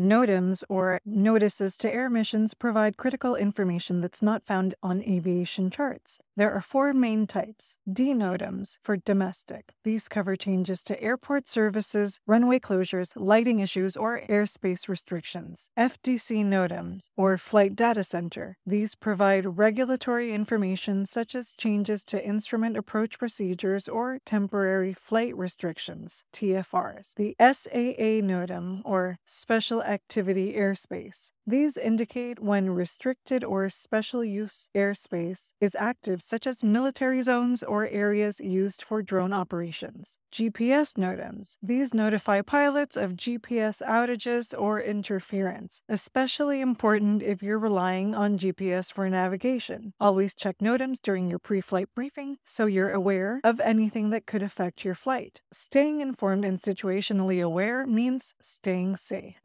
NOTAMs, or Notices to Air Missions, provide critical information that's not found on aviation charts. There are four main types DNOTAMs for domestic. These cover changes to airport services, runway closures, lighting issues, or airspace restrictions. FDC NOTAMs, or Flight Data Center. These provide regulatory information such as changes to instrument approach procedures or temporary flight restrictions, TFRs. The SAA NOTAM, or Special Activity Airspace. These indicate when restricted or special use airspace is active, such as military zones or areas used for drone operations. GPS NOTAMs. These notify pilots of GPS outages or interference, especially important if you're relying on GPS for navigation. Always check NOTAMs during your pre flight briefing so you're aware of anything that could affect your flight. Staying informed and situationally aware means staying safe.